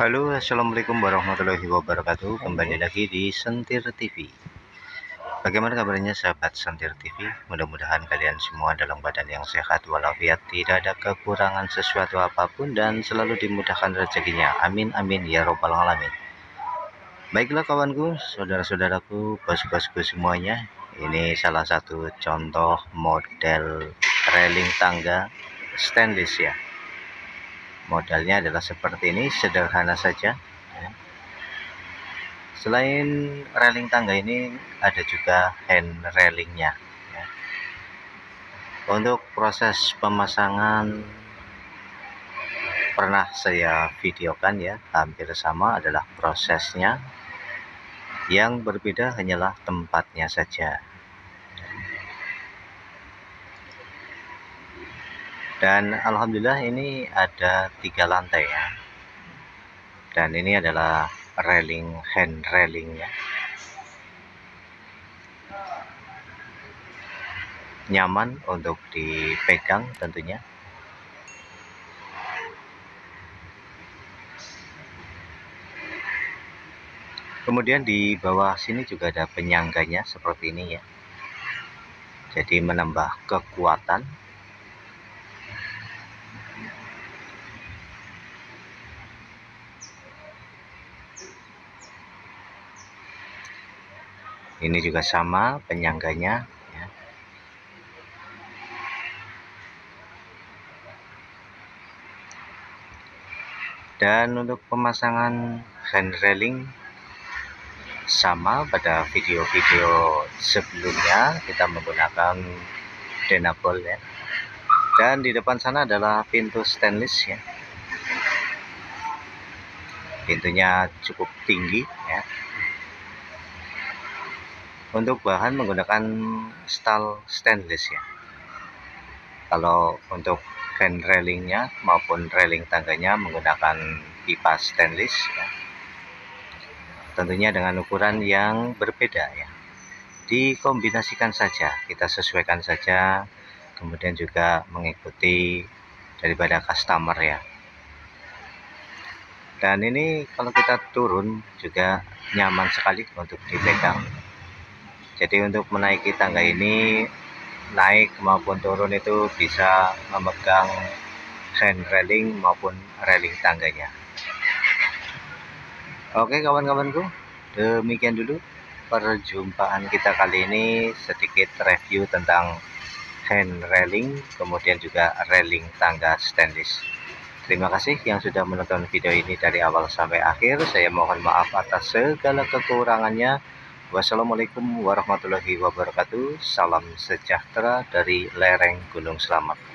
Halo assalamualaikum warahmatullahi wabarakatuh. Kembali lagi di Sentir TV Bagaimana kabarnya sahabat Sentir TV mudah-mudahan kalian semua dalam badan yang sehat walafiat tidak ada kekurangan sesuatu apa pun dan selalu dimudahkan rezekinya. Amin amin ya robbal alamin. Baiklah kawanku saudara-saudaraku bos-bosku semuanya. Ini salah satu contoh model railing tangga stainless ya modalnya adalah seperti ini sederhana saja ya. selain railing tangga ini ada juga hand railingnya ya. untuk proses pemasangan pernah saya videokan ya hampir sama adalah prosesnya yang berbeda hanyalah tempatnya saja dan alhamdulillah ini ada tiga lantai ya. Dan ini adalah railing hand railingnya nyaman untuk dipegang tentunya. Kemudian di bawah sini juga ada penyangganya seperti ini ya. Jadi menambah kekuatan ini juga sama penyangganya ya. dan untuk pemasangan hand railing sama pada video-video sebelumnya kita menggunakan denable ya. Dan di depan sana adalah pintu stainless ya. Pintunya cukup tinggi ya untuk bahan menggunakan stal stainless ya. Kalau untuk hand railingnya maupun railing tangganya menggunakan pipa stainless ya. tentunya dengan ukuran yang berbeda ya. Dikombinasikan saja kita sesuaikan saja kemudian juga mengikuti daripada customer ya. Dan ini kalau kita turun juga nyaman sekali untuk dipegang jadi untuk menaiki tangga ini naik maupun turun itu bisa memegang hand railing maupun railing tangganya oke kawan-kawanku demikian dulu perjumpaan kita kali ini sedikit review tentang hand railing kemudian juga railing tangga stainless Terima kasih yang sudah menonton video ini dari awal sampai akhir. Saya mohon maaf atas segala kekurangannya. Wassalamualaikum warahmatullahi wabarakatuh. Salam sejahtera dari lereng Gunung Selamat.